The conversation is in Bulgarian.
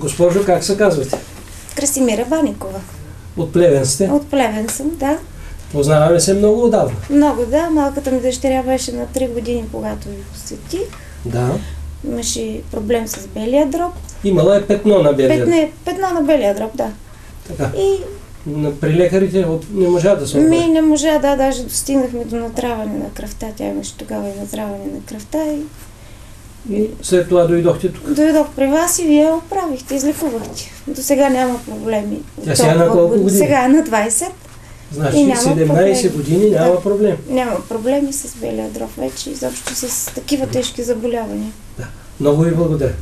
Госпожо, как се казвате? Красимира Баникова. От Плевен сте? От Плевен съм, да. Познаваме се много отдавна. Много, да. Малката ми дъщеря беше на 3 години, когато ви посети. Да. Имаше проблем с белия дроб. Имала е петно на белия. Петне, петно на белия дроб, да. Така. И При лекарите не можа да се ми оправи. не можа, да, даже достигнахме до натраване на кръвта. Тя имаше тогава и натраване на кръвта и И след това дойдохте тук. дойдох при вас и вие оправихте, излекувахте. До сега няма проблеми. Тя сега на колко години? Сега е на 20. Значи И няма 17 проблем. години няма Да. проблем. Няма проблеми с белия дроб вече, изобщо с такива тежки заболявания. Много ви благодаря.